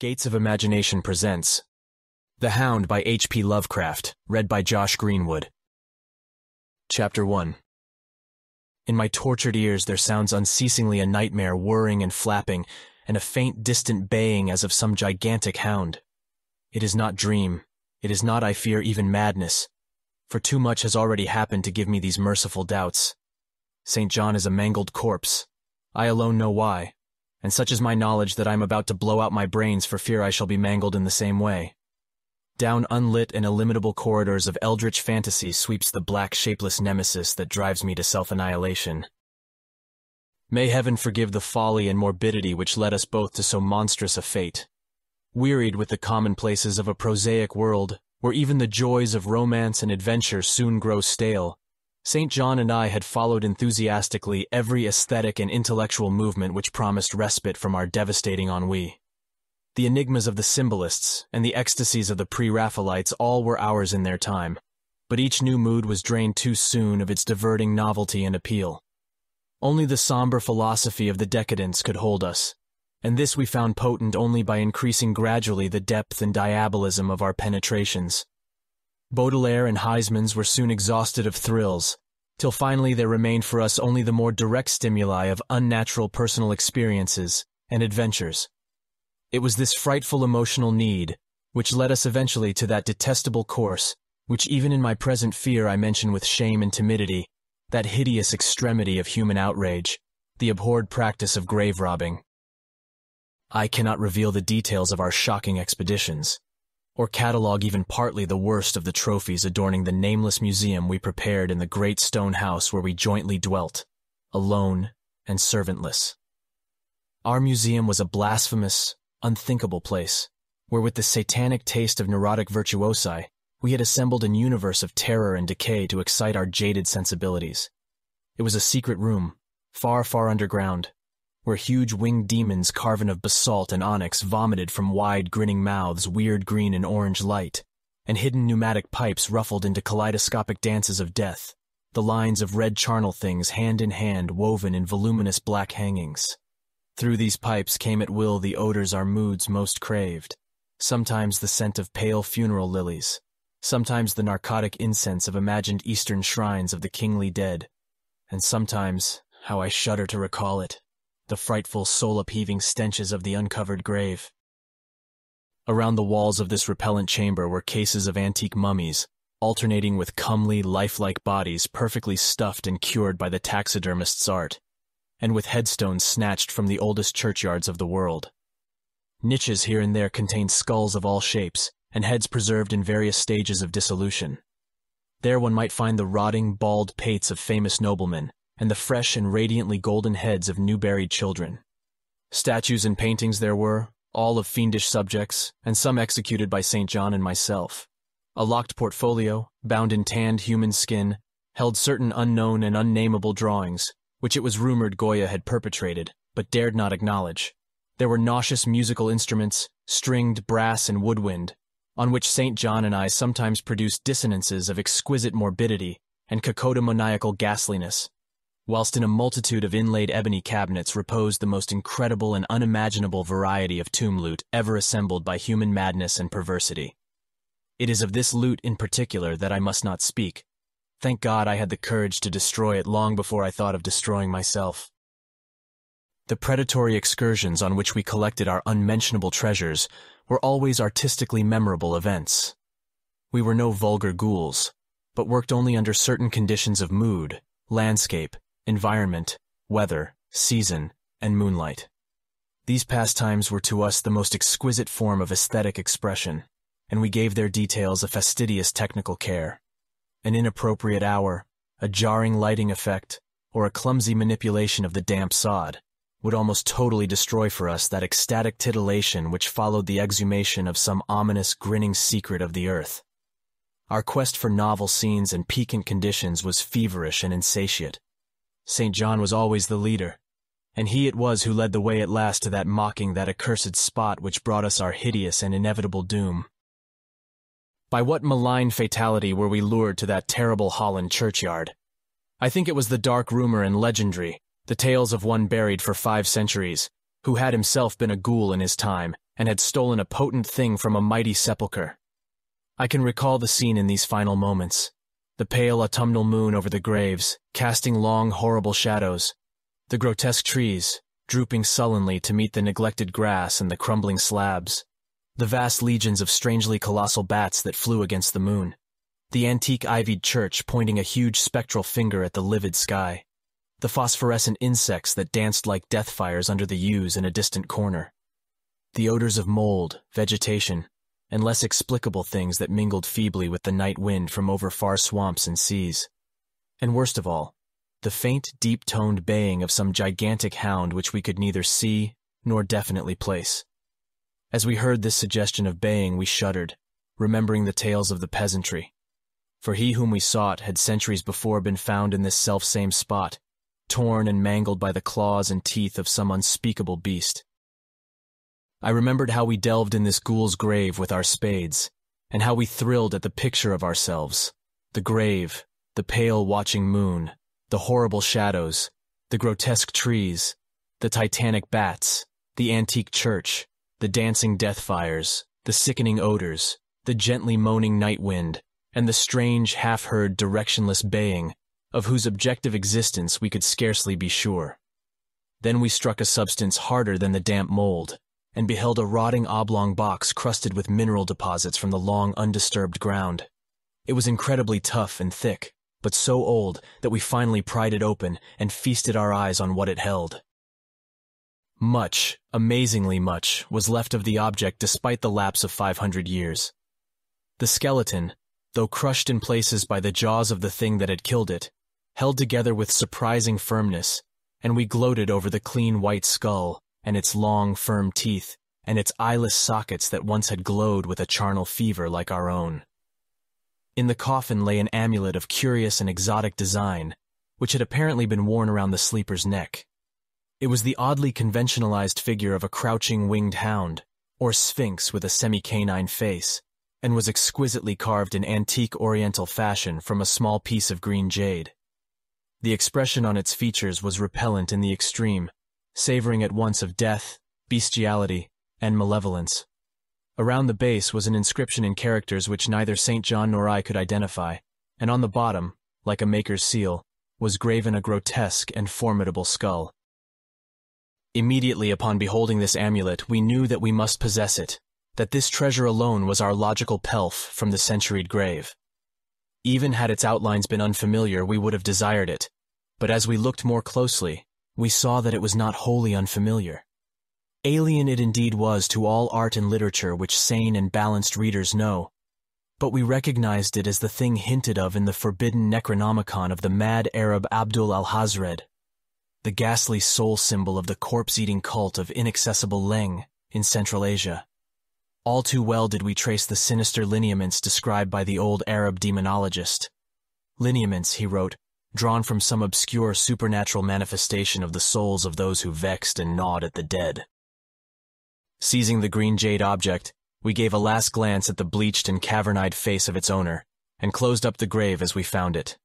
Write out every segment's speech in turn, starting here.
Gates of Imagination presents The Hound by H.P. Lovecraft, read by Josh Greenwood. Chapter 1 In my tortured ears there sounds unceasingly a nightmare whirring and flapping, and a faint distant baying as of some gigantic hound. It is not dream, it is not, I fear, even madness, for too much has already happened to give me these merciful doubts. St. John is a mangled corpse. I alone know why and such is my knowledge that I am about to blow out my brains for fear I shall be mangled in the same way. Down unlit and illimitable corridors of eldritch fantasy sweeps the black, shapeless nemesis that drives me to self-annihilation. May heaven forgive the folly and morbidity which led us both to so monstrous a fate. Wearied with the commonplaces of a prosaic world, where even the joys of romance and adventure soon grow stale, St. John and I had followed enthusiastically every aesthetic and intellectual movement which promised respite from our devastating ennui. The enigmas of the symbolists and the ecstasies of the pre-Raphaelites all were ours in their time, but each new mood was drained too soon of its diverting novelty and appeal. Only the somber philosophy of the decadents could hold us, and this we found potent only by increasing gradually the depth and diabolism of our penetrations. Baudelaire and Huysmans were soon exhausted of thrills, till finally there remained for us only the more direct stimuli of unnatural personal experiences and adventures. It was this frightful emotional need which led us eventually to that detestable course, which even in my present fear I mention with shame and timidity, that hideous extremity of human outrage, the abhorred practice of grave robbing. I cannot reveal the details of our shocking expeditions, or catalog even partly the worst of the trophies adorning the nameless museum we prepared in the great stone house where we jointly dwelt, alone and servantless. Our museum was a blasphemous, unthinkable place, where with the satanic taste of neurotic virtuosi, we had assembled an universe of terror and decay to excite our jaded sensibilities. It was a secret room, far, far underground, where huge winged demons carven of basalt and onyx vomited from wide grinning mouths weird green and orange light, and hidden pneumatic pipes ruffled into kaleidoscopic dances of death, the lines of red charnel things hand in hand woven in voluminous black hangings. Through these pipes came at will the odors our moods most craved, sometimes the scent of pale funeral lilies, sometimes the narcotic incense of imagined eastern shrines of the kingly dead, and sometimes, how I shudder to recall it, the frightful soul-upheaving stenches of the uncovered grave. Around the walls of this repellent chamber were cases of antique mummies, alternating with comely, lifelike bodies perfectly stuffed and cured by the taxidermist's art, and with headstones snatched from the oldest churchyards of the world. Niches here and there contained skulls of all shapes, and heads preserved in various stages of dissolution. There one might find the rotting, bald pates of famous noblemen, and the fresh and radiantly golden heads of new buried children. Statues and paintings there were, all of fiendish subjects, and some executed by St. John and myself. A locked portfolio, bound in tanned human skin, held certain unknown and unnamable drawings, which it was rumored Goya had perpetrated, but dared not acknowledge. There were nauseous musical instruments, stringed brass and woodwind, on which St. John and I sometimes produced dissonances of exquisite morbidity and cacodemoniacal ghastliness, whilst in a multitude of inlaid ebony cabinets reposed the most incredible and unimaginable variety of tomb loot ever assembled by human madness and perversity. It is of this loot in particular that I must not speak. Thank God I had the courage to destroy it long before I thought of destroying myself. The predatory excursions on which we collected our unmentionable treasures were always artistically memorable events. We were no vulgar ghouls, but worked only under certain conditions of mood, landscape, environment, weather, season, and moonlight. These pastimes were to us the most exquisite form of aesthetic expression, and we gave their details a fastidious technical care. An inappropriate hour, a jarring lighting effect, or a clumsy manipulation of the damp sod would almost totally destroy for us that ecstatic titillation which followed the exhumation of some ominous grinning secret of the earth. Our quest for novel scenes and piquant conditions was feverish and insatiate, St. John was always the leader, and he it was who led the way at last to that mocking, that accursed spot which brought us our hideous and inevitable doom. By what malign fatality were we lured to that terrible Holland churchyard? I think it was the dark rumor and legendry, the tales of one buried for five centuries, who had himself been a ghoul in his time and had stolen a potent thing from a mighty sepulchre. I can recall the scene in these final moments. The pale autumnal moon over the graves, casting long, horrible shadows. The grotesque trees, drooping sullenly to meet the neglected grass and the crumbling slabs. The vast legions of strangely colossal bats that flew against the moon. The antique ivied church pointing a huge spectral finger at the livid sky. The phosphorescent insects that danced like death fires under the yews in a distant corner. The odors of mold, vegetation, and less explicable things that mingled feebly with the night wind from over far swamps and seas. And worst of all, the faint, deep-toned baying of some gigantic hound which we could neither see nor definitely place. As we heard this suggestion of baying, we shuddered, remembering the tales of the peasantry. For he whom we sought had centuries before been found in this self-same spot, torn and mangled by the claws and teeth of some unspeakable beast. I remembered how we delved in this ghoul's grave with our spades, and how we thrilled at the picture of ourselves, the grave, the pale watching moon, the horrible shadows, the grotesque trees, the titanic bats, the antique church, the dancing death fires, the sickening odors, the gently moaning night wind, and the strange, half-heard, directionless baying, of whose objective existence we could scarcely be sure. Then we struck a substance harder than the damp mold, and beheld a rotting oblong box crusted with mineral deposits from the long undisturbed ground. It was incredibly tough and thick, but so old that we finally pried it open and feasted our eyes on what it held. Much, amazingly much, was left of the object despite the lapse of 500 years. The skeleton, though crushed in places by the jaws of the thing that had killed it, held together with surprising firmness, and we gloated over the clean white skull, and its long, firm teeth, and its eyeless sockets that once had glowed with a charnel fever like our own. In the coffin lay an amulet of curious and exotic design, which had apparently been worn around the sleeper's neck. It was the oddly conventionalized figure of a crouching winged hound, or sphinx with a semi-canine face, and was exquisitely carved in antique oriental fashion from a small piece of green jade. The expression on its features was repellent in the extreme, savoring at once of death, bestiality, and malevolence. Around the base was an inscription in characters which neither St. John nor I could identify, and on the bottom, like a maker's seal, was graven a grotesque and formidable skull. Immediately upon beholding this amulet, we knew that we must possess it, that this treasure alone was our logical pelf from the centuried grave. Even had its outlines been unfamiliar, we would have desired it, but as we looked more closely, we saw that it was not wholly unfamiliar. Alien it indeed was to all art and literature which sane and balanced readers know, but we recognized it as the thing hinted of in the forbidden Necronomicon of the mad Arab Abdul Alhazred, the ghastly soul symbol of the corpse-eating cult of inaccessible Leng in Central Asia. All too well did we trace the sinister lineaments described by the old Arab demonologist. Lineaments, he wrote, drawn from some obscure supernatural manifestation of the souls of those who vexed and gnawed at the dead. Seizing the green jade object, we gave a last glance at the bleached and cavern-eyed face of its owner, and closed up the grave as we found it.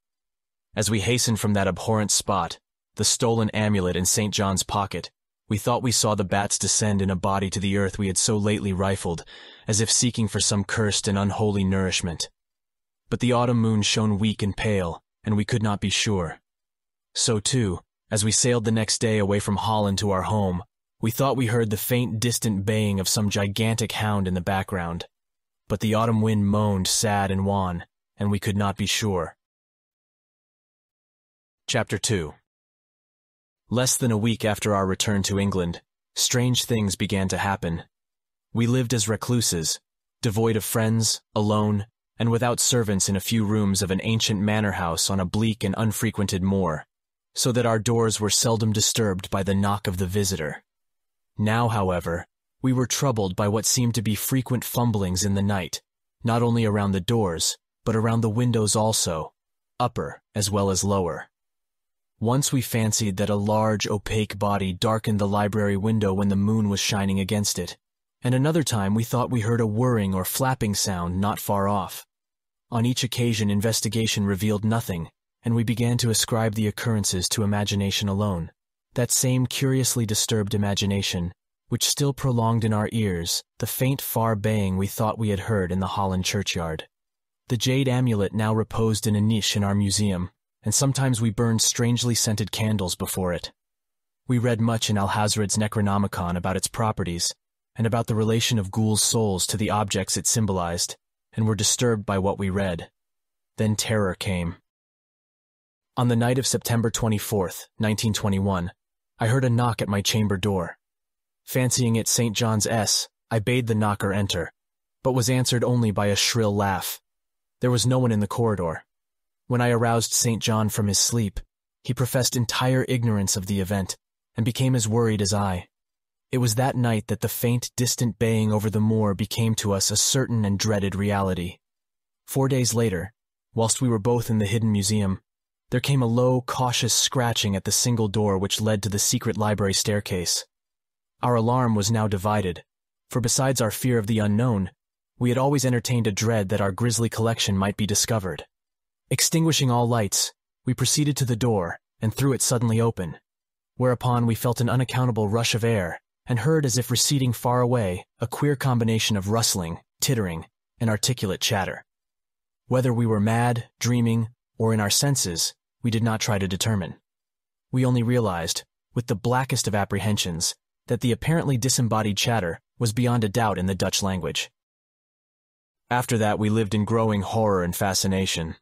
As we hastened from that abhorrent spot, the stolen amulet in St. John's pocket, we thought we saw the bats descend in a body to the earth we had so lately rifled, as if seeking for some cursed and unholy nourishment. But the autumn moon shone weak and pale, and we could not be sure. So too, as we sailed the next day away from Holland to our home, we thought we heard the faint distant baying of some gigantic hound in the background. But the autumn wind moaned sad and wan, and we could not be sure. Chapter 2 Less than a week after our return to England, strange things began to happen. We lived as recluses, devoid of friends, alone, and without servants in a few rooms of an ancient manor house on a bleak and unfrequented moor, so that our doors were seldom disturbed by the knock of the visitor. Now, however, we were troubled by what seemed to be frequent fumblings in the night, not only around the doors, but around the windows also, upper as well as lower. Once we fancied that a large, opaque body darkened the library window when the moon was shining against it, and another time we thought we heard a whirring or flapping sound not far off. On each occasion investigation revealed nothing, and we began to ascribe the occurrences to imagination alone, that same curiously disturbed imagination, which still prolonged in our ears the faint far baying we thought we had heard in the Holland churchyard. The jade amulet now reposed in a niche in our museum, and sometimes we burned strangely scented candles before it. We read much in Alhazred's Necronomicon about its properties, and about the relation of ghouls' souls to the objects it symbolized, and were disturbed by what we read. Then terror came. On the night of September 24th, 1921, I heard a knock at my chamber door. Fancying it St. John's S, I bade the knocker enter, but was answered only by a shrill laugh. There was no one in the corridor. When I aroused St. John from his sleep, he professed entire ignorance of the event and became as worried as I. It was that night that the faint, distant baying over the moor became to us a certain and dreaded reality. Four days later, whilst we were both in the hidden museum, there came a low, cautious scratching at the single door which led to the secret library staircase. Our alarm was now divided, for besides our fear of the unknown, we had always entertained a dread that our grisly collection might be discovered. Extinguishing all lights, we proceeded to the door and threw it suddenly open, whereupon we felt an unaccountable rush of air and heard as if receding far away a queer combination of rustling, tittering, and articulate chatter. Whether we were mad, dreaming, or in our senses, we did not try to determine. We only realized, with the blackest of apprehensions, that the apparently disembodied chatter was beyond a doubt in the Dutch language. After that, we lived in growing horror and fascination.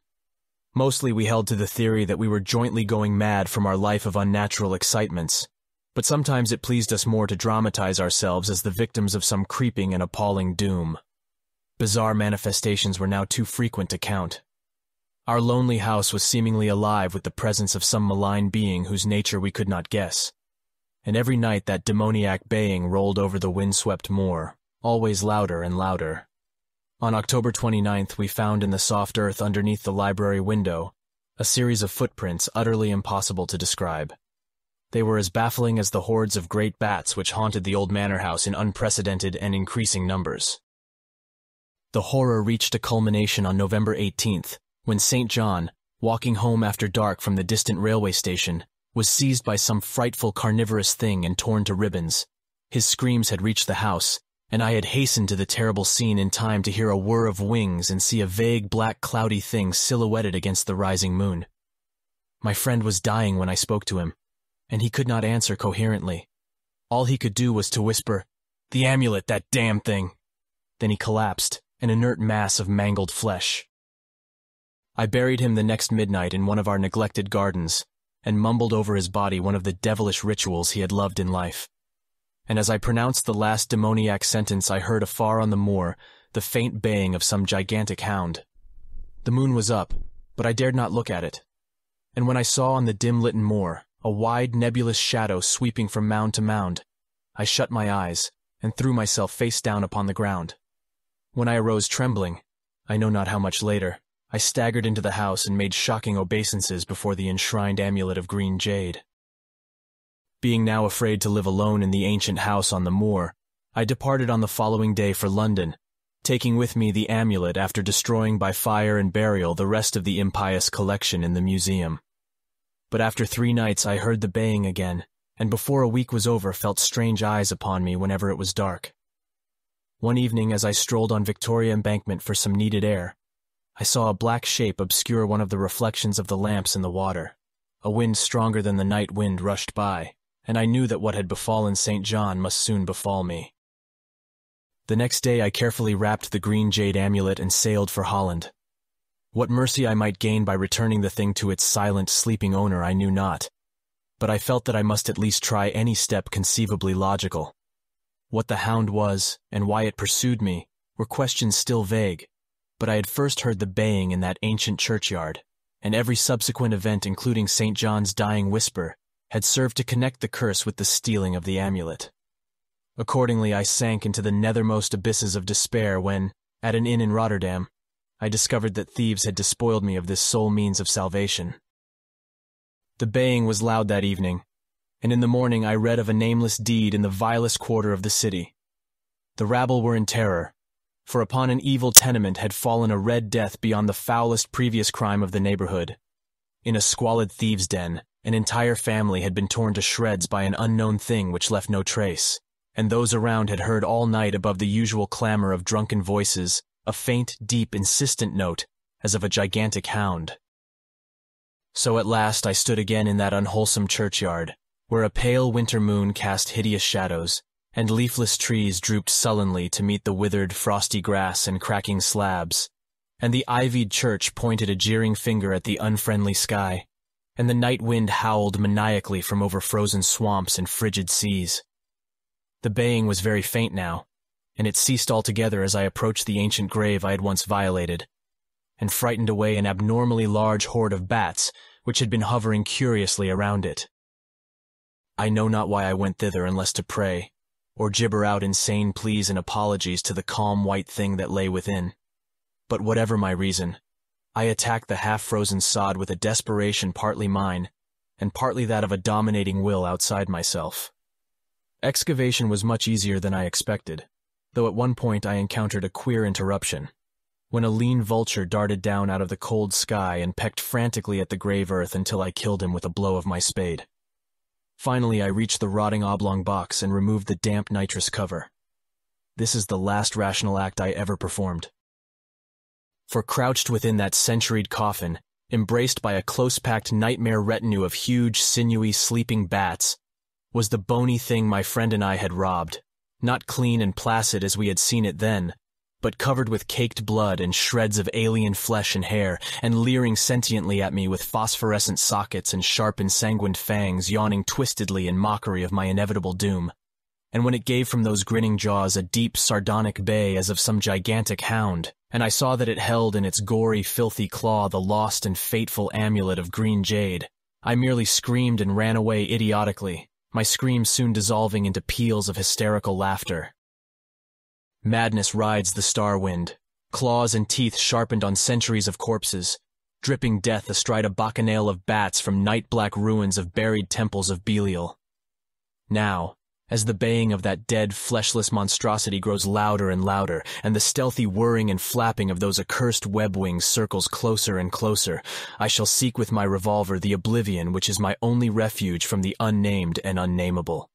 Mostly we held to the theory that we were jointly going mad from our life of unnatural excitements, but sometimes it pleased us more to dramatize ourselves as the victims of some creeping and appalling doom. Bizarre manifestations were now too frequent to count. Our lonely house was seemingly alive with the presence of some malign being whose nature we could not guess. And every night that demoniac baying rolled over the windswept moor, always louder and louder. On October 29th, we found in the soft earth underneath the library window a series of footprints utterly impossible to describe. They were as baffling as the hordes of great bats which haunted the old manor house in unprecedented and increasing numbers. The horror reached a culmination on November 18th, when St. John, walking home after dark from the distant railway station, was seized by some frightful carnivorous thing and torn to ribbons. His screams had reached the house, and I had hastened to the terrible scene in time to hear a whir of wings and see a vague black cloudy thing silhouetted against the rising moon. My friend was dying when I spoke to him, and he could not answer coherently. All he could do was to whisper, The amulet, that damn thing! Then he collapsed, an inert mass of mangled flesh. I buried him the next midnight in one of our neglected gardens, and mumbled over his body one of the devilish rituals he had loved in life. And as I pronounced the last demoniac sentence, I heard afar on the moor the faint baying of some gigantic hound. The moon was up, but I dared not look at it. And when I saw on the dim-litten moor a wide nebulous shadow sweeping from mound to mound, I shut my eyes and threw myself face down upon the ground. When I arose trembling, I know not how much later, I staggered into the house and made shocking obeisances before the enshrined amulet of green jade. Being now afraid to live alone in the ancient house on the moor, I departed on the following day for London, taking with me the amulet after destroying by fire and burial the rest of the impious collection in the museum. But after three nights I heard the baying again, and before a week was over felt strange eyes upon me whenever it was dark. One evening as I strolled on Victoria Embankment for some needed air, I saw a black shape obscure one of the reflections of the lamps in the water. A wind stronger than the night wind rushed by, and I knew that what had befallen St. John must soon befall me. The next day I carefully wrapped the green jade amulet and sailed for Holland. What mercy I might gain by returning the thing to its silent, sleeping owner I knew not, but I felt that I must at least try any step conceivably logical. What the hound was, and why it pursued me, were questions still vague, but I had first heard the baying in that ancient churchyard, and every subsequent event including St. John's dying whisper had served to connect the curse with the stealing of the amulet. Accordingly, I sank into the nethermost abysses of despair when, at an inn in Rotterdam, I discovered that thieves had despoiled me of this sole means of salvation. The baying was loud that evening, and in the morning I read of a nameless deed in the vilest quarter of the city. The rabble were in terror, for upon an evil tenement had fallen a red death beyond the foulest previous crime of the neighborhood. In a squalid thieves' den, An entire family had been torn to shreds by an unknown thing which left no trace, and those around had heard all night above the usual clamor of drunken voices a faint, deep, insistent note, as of a gigantic hound. So at last I stood again in that unwholesome churchyard, where a pale winter moon cast hideous shadows, and leafless trees drooped sullenly to meet the withered, frosty grass and cracking slabs, and the ivied church pointed a jeering finger at the unfriendly sky, and the night wind howled maniacally from over frozen swamps and frigid seas. The baying was very faint now, and it ceased altogether as I approached the ancient grave I had once violated, and frightened away an abnormally large horde of bats which had been hovering curiously around it. I know not why I went thither unless to pray, or gibber out insane pleas and apologies to the calm white thing that lay within. But whatever my reason, I attacked the half-frozen sod with a desperation partly mine, and partly that of a dominating will outside myself. Excavation was much easier than I expected, though at one point I encountered a queer interruption, when a lean vulture darted down out of the cold sky and pecked frantically at the grave earth until I killed him with a blow of my spade. Finally, I reached the rotting oblong box and removed the damp nitrous cover. This is the last rational act I ever performed. For crouched within that centuried coffin, embraced by a close-packed nightmare retinue of huge, sinewy, sleeping bats, was the bony thing my friend and I had robbed, not clean and placid as we had seen it then, but covered with caked blood and shreds of alien flesh and hair, and leering sentiently at me with phosphorescent sockets and sharp ensanguined fangs yawning twistedly in mockery of my inevitable doom. And when it gave from those grinning jaws a deep, sardonic bay as of some gigantic hound, and I saw that it held in its gory, filthy claw the lost and fateful amulet of green jade, I merely screamed and ran away idiotically, my screams soon dissolving into peals of hysterical laughter. Madness rides the star wind, claws and teeth sharpened on centuries of corpses, dripping death astride a bacchanal of bats from night-black ruins of buried temples of Belial. Now, as the baying of that dead, fleshless monstrosity grows louder and louder, and the stealthy whirring and flapping of those accursed web wings circles closer and closer, I shall seek with my revolver the oblivion which is my only refuge from the unnamed and unnamable.